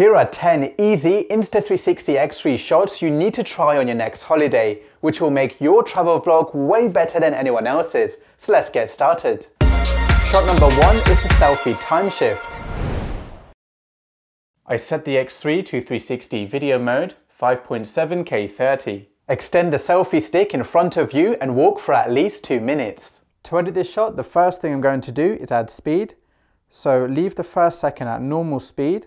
Here are 10 easy Insta360 X3 shots you need to try on your next holiday, which will make your travel vlog way better than anyone else's. So let's get started. Shot number one is the selfie time shift. I set the X3 to 360 video mode, 5.7K 30. Extend the selfie stick in front of you and walk for at least 2 minutes. To edit this shot, the first thing I'm going to do is add speed. So leave the first second at normal speed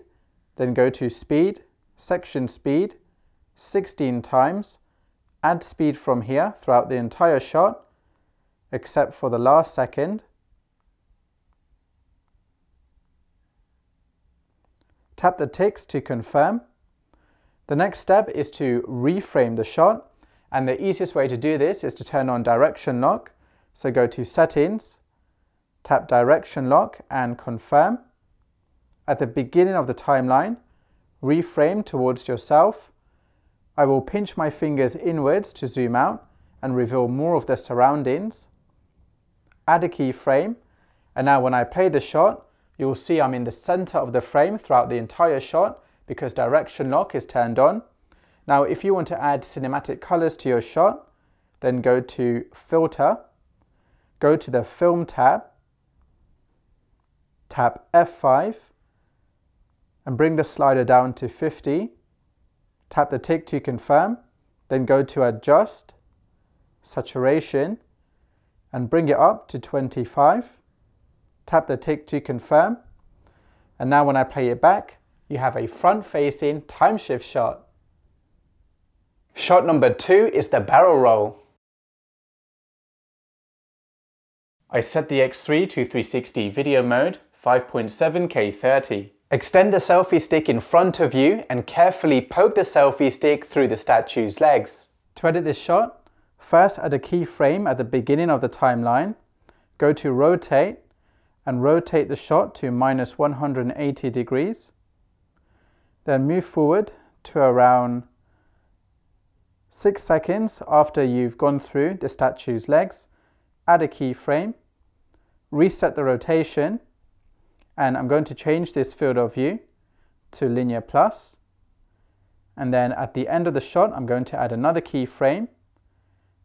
then go to speed, section speed, 16 times, add speed from here throughout the entire shot, except for the last second. Tap the ticks to confirm. The next step is to reframe the shot, and the easiest way to do this is to turn on direction lock. So go to settings, tap direction lock and confirm at the beginning of the timeline, reframe towards yourself. I will pinch my fingers inwards to zoom out and reveal more of the surroundings. Add a keyframe, and now when I play the shot, you will see I'm in the center of the frame throughout the entire shot because direction lock is turned on. Now if you want to add cinematic colors to your shot, then go to Filter, go to the Film tab, tap F5, and bring the slider down to 50. Tap the tick to confirm, then go to adjust, saturation, and bring it up to 25. Tap the tick to confirm. And now when I play it back, you have a front-facing time shift shot. Shot number two is the barrel roll. I set the X3 to 360 video mode, 5.7K 30. Extend the selfie stick in front of you and carefully poke the selfie stick through the statue's legs. To edit this shot, first add a keyframe at the beginning of the timeline, go to rotate and rotate the shot to minus 180 degrees. Then move forward to around 6 seconds after you've gone through the statue's legs, add a keyframe, reset the rotation and I'm going to change this field of view to linear plus. And then at the end of the shot I'm going to add another keyframe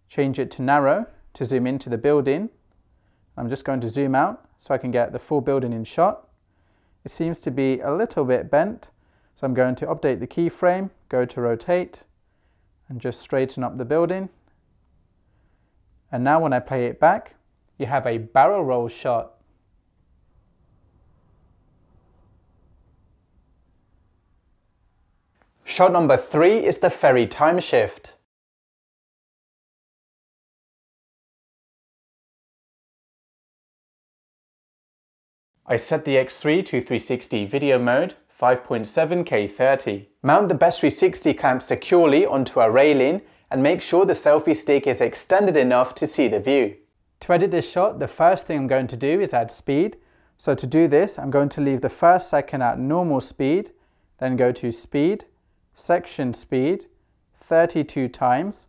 change it to narrow to zoom into the building. I'm just going to zoom out so I can get the full building in shot. It seems to be a little bit bent so I'm going to update the keyframe go to rotate and just straighten up the building. And now when I play it back you have a barrel roll shot Shot number three is the ferry time shift. I set the X3 to 360 video mode, 5.7K 30. Mount the Best 360 clamp securely onto a railing and make sure the selfie stick is extended enough to see the view. To edit this shot, the first thing I'm going to do is add speed. So to do this, I'm going to leave the first second at normal speed, then go to speed, section speed 32 times.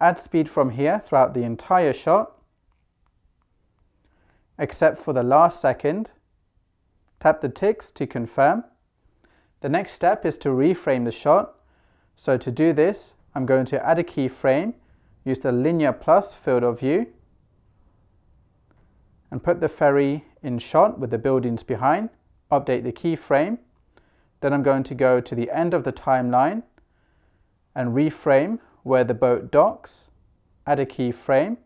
Add speed from here throughout the entire shot, except for the last second. Tap the ticks to confirm. The next step is to reframe the shot. So to do this, I'm going to add a keyframe, use the linear plus field of view, and put the ferry in shot with the buildings behind. Update the keyframe then I'm going to go to the end of the timeline and reframe where the boat docks, add a keyframe,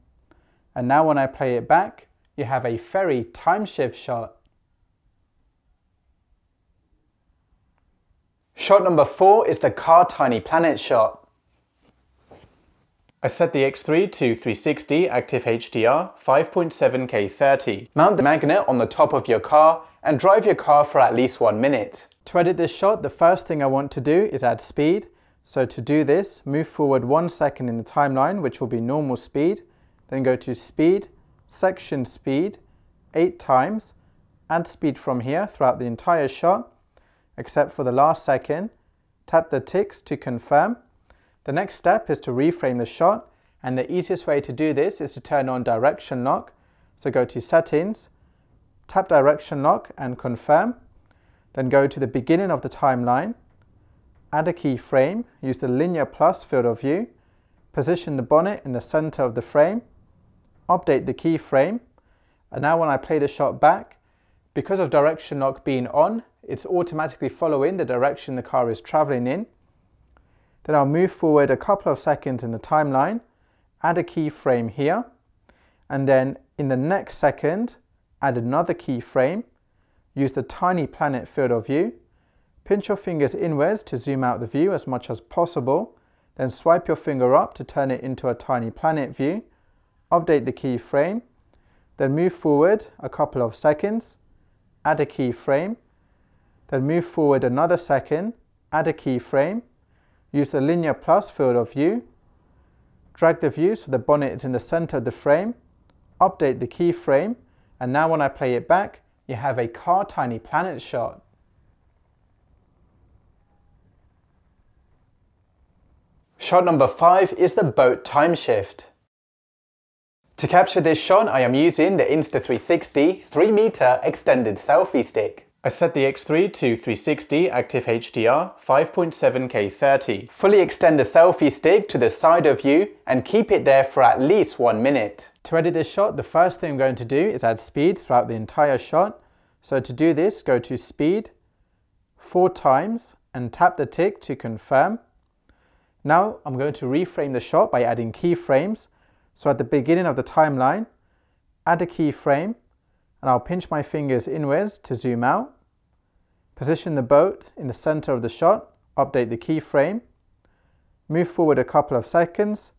and now when I play it back, you have a ferry time shift shot. Shot number four is the car tiny planet shot. I set the X3 to 360 active HDR 5.7K 30. Mount the magnet on the top of your car and drive your car for at least one minute. To edit this shot, the first thing I want to do is add speed. So to do this, move forward one second in the timeline, which will be normal speed. Then go to speed, section speed, eight times. Add speed from here throughout the entire shot, except for the last second. Tap the ticks to confirm. The next step is to reframe the shot, and the easiest way to do this is to turn on direction lock. So go to settings, tap direction lock and confirm. Then go to the beginning of the timeline, add a keyframe, use the linear plus field of view, position the bonnet in the center of the frame, update the keyframe, and now when I play the shot back, because of direction lock being on, it's automatically following the direction the car is traveling in. Then I'll move forward a couple of seconds in the timeline, add a keyframe here, and then in the next second, add another keyframe, use the tiny planet field of view, pinch your fingers inwards to zoom out the view as much as possible, then swipe your finger up to turn it into a tiny planet view, update the keyframe, then move forward a couple of seconds, add a keyframe, then move forward another second, add a keyframe, use the linear plus field of view, drag the view so the bonnet is in the center of the frame, update the keyframe, and now when I play it back, you have a car tiny planet shot. Shot number 5 is the boat time shift. To capture this shot I am using the Insta360 3 meter extended selfie stick. I set the X3 to 360 active HDR 5.7K 30. Fully extend the selfie stick to the side of you and keep it there for at least one minute. To edit this shot, the first thing I'm going to do is add speed throughout the entire shot. So to do this, go to speed, four times, and tap the tick to confirm. Now I'm going to reframe the shot by adding keyframes. So at the beginning of the timeline, add a keyframe, and I'll pinch my fingers inwards to zoom out. Position the boat in the center of the shot, update the keyframe, move forward a couple of seconds,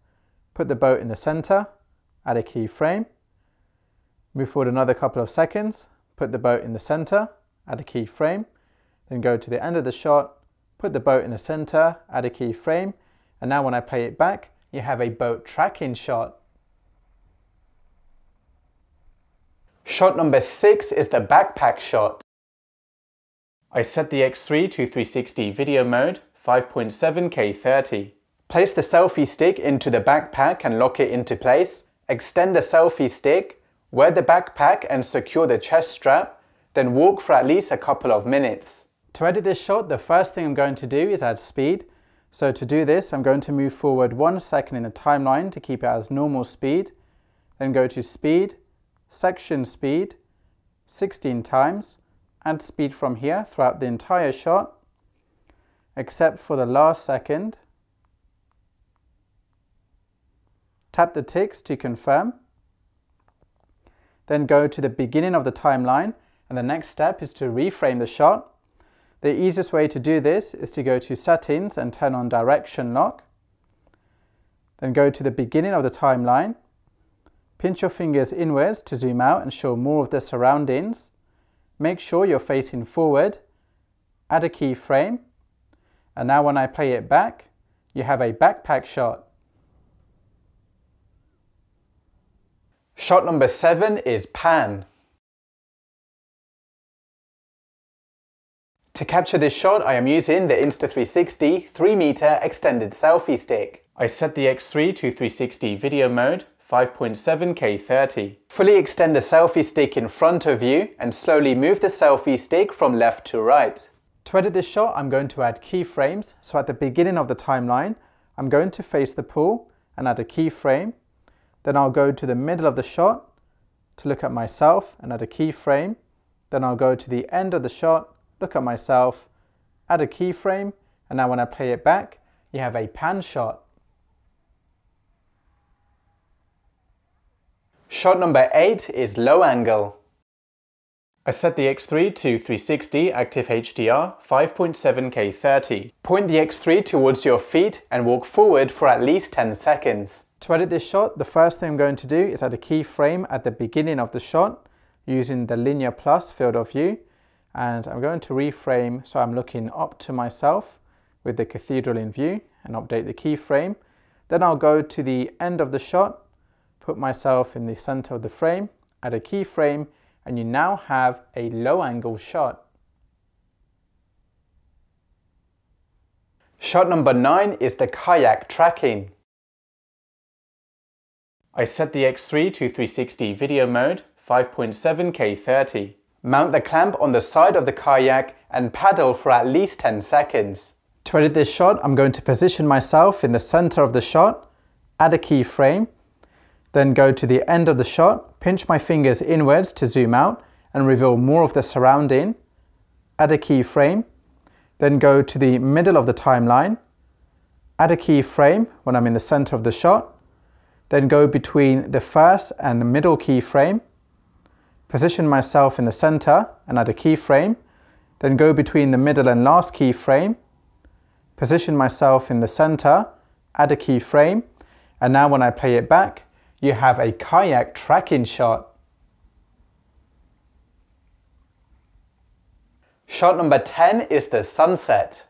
put the boat in the center, add a keyframe, move forward another couple of seconds, put the boat in the center, add a keyframe, then go to the end of the shot, put the boat in the center, add a keyframe, and now when I play it back, you have a boat tracking shot. Shot number six is the backpack shot. I set the X3 to 360 video mode, 5.7K 30. Place the selfie stick into the backpack and lock it into place. Extend the selfie stick, wear the backpack and secure the chest strap, then walk for at least a couple of minutes. To edit this shot, the first thing I'm going to do is add speed. So to do this, I'm going to move forward one second in the timeline to keep it as normal speed. Then go to speed, section speed, 16 times, add speed from here throughout the entire shot, except for the last second. Tap the ticks to confirm. Then go to the beginning of the timeline and the next step is to reframe the shot. The easiest way to do this is to go to settings and turn on direction lock. Then go to the beginning of the timeline. Pinch your fingers inwards to zoom out and show more of the surroundings. Make sure you're facing forward, add a keyframe, and now when I play it back, you have a backpack shot. Shot number seven is pan. To capture this shot, I am using the Insta360 3 meter extended selfie stick. I set the X3 to 360 video mode 5.7K 30. Fully extend the selfie stick in front of you and slowly move the selfie stick from left to right. To edit this shot, I'm going to add keyframes. So at the beginning of the timeline, I'm going to face the pool and add a keyframe. Then I'll go to the middle of the shot to look at myself and add a keyframe. Then I'll go to the end of the shot, look at myself, add a keyframe, and now when I play it back, you have a pan shot. Shot number 8 is low angle. I set the X3 to 360 active HDR 5.7K 30. Point the X3 towards your feet and walk forward for at least 10 seconds. To edit this shot, the first thing I'm going to do is add a keyframe at the beginning of the shot using the linear plus field of view and I'm going to reframe so I'm looking up to myself with the cathedral in view and update the keyframe. Then I'll go to the end of the shot put myself in the center of the frame, add a keyframe, and you now have a low angle shot. Shot number 9 is the kayak tracking. I set the X3 to 360 video mode, 5.7K 30. Mount the clamp on the side of the kayak and paddle for at least 10 seconds. To edit this shot, I'm going to position myself in the center of the shot, add a keyframe, then go to the end of the shot, pinch my fingers inwards to zoom out and reveal more of the surrounding, add a keyframe, then go to the middle of the timeline, add a keyframe when I'm in the center of the shot, then go between the first and the middle keyframe, position myself in the center and add a keyframe, then go between the middle and last keyframe, position myself in the center, add a keyframe, and now when I play it back, you have a kayak tracking shot. Shot number 10 is the sunset.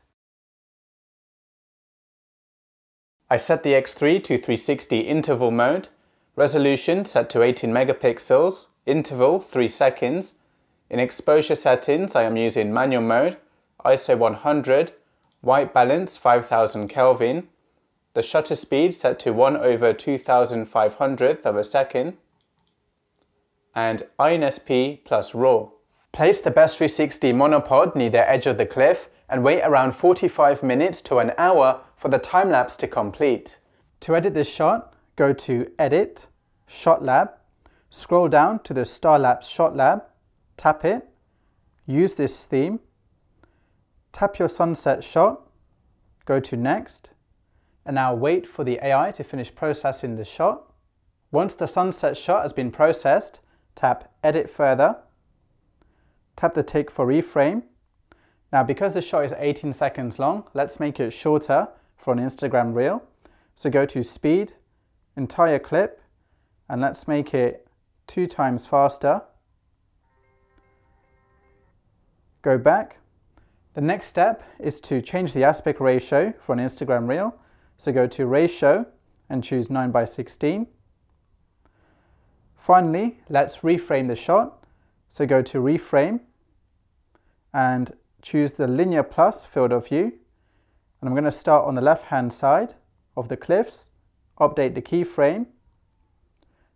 I set the X3 to 360 interval mode, resolution set to 18 megapixels, interval 3 seconds. In exposure settings I am using manual mode, ISO 100, white balance 5000 Kelvin, the shutter speed set to 1 over 2500th of a second, and INSP plus RAW. Place the Best 360 monopod near the edge of the cliff and wait around 45 minutes to an hour for the time lapse to complete. To edit this shot, go to Edit, Shot Lab, scroll down to the Starlapse Shot Lab, tap it, use this theme, tap your sunset shot, go to Next, and now wait for the AI to finish processing the shot. Once the sunset shot has been processed, tap Edit Further, tap the tick for reframe. Now because the shot is 18 seconds long, let's make it shorter for an Instagram reel. So go to speed, entire clip, and let's make it two times faster. Go back. The next step is to change the aspect ratio for an Instagram reel. So go to ratio and choose 9 by 16. Finally, let's reframe the shot. So go to reframe and choose the linear plus field of view and I'm going to start on the left hand side of the cliffs, update the keyframe.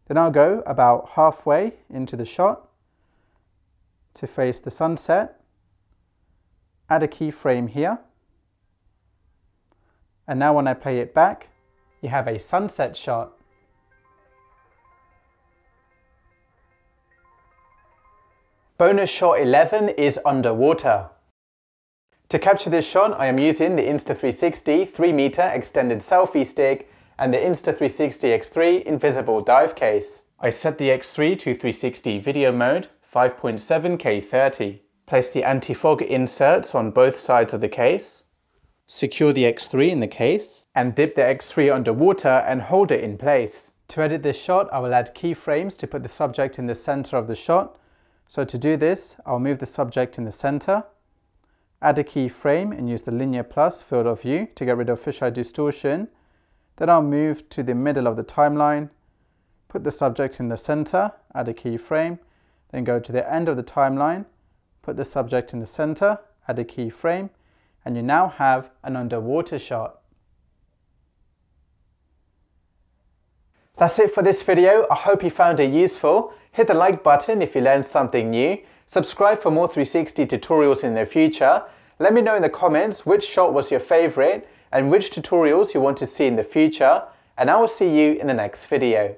Then I'll go about halfway into the shot to face the sunset. Add a keyframe here. And now when I play it back, you have a sunset shot. Bonus shot 11 is underwater. To capture this shot, I am using the Insta360 3m extended selfie stick and the Insta360 X3 invisible dive case. I set the X3 to 360 video mode, 5.7K 30. Place the anti-fog inserts on both sides of the case. Secure the X3 in the case and dip the X3 underwater and hold it in place. To edit this shot, I will add keyframes to put the subject in the center of the shot. So to do this, I'll move the subject in the center add a keyframe and use the linear plus field of view to get rid of fisheye distortion. Then I'll move to the middle of the timeline, put the subject in the center, add a keyframe, then go to the end of the timeline, put the subject in the center, add a keyframe, and you now have an underwater shot. That's it for this video. I hope you found it useful. Hit the like button if you learned something new. Subscribe for more 360 tutorials in the future. Let me know in the comments which shot was your favorite and which tutorials you want to see in the future. And I will see you in the next video.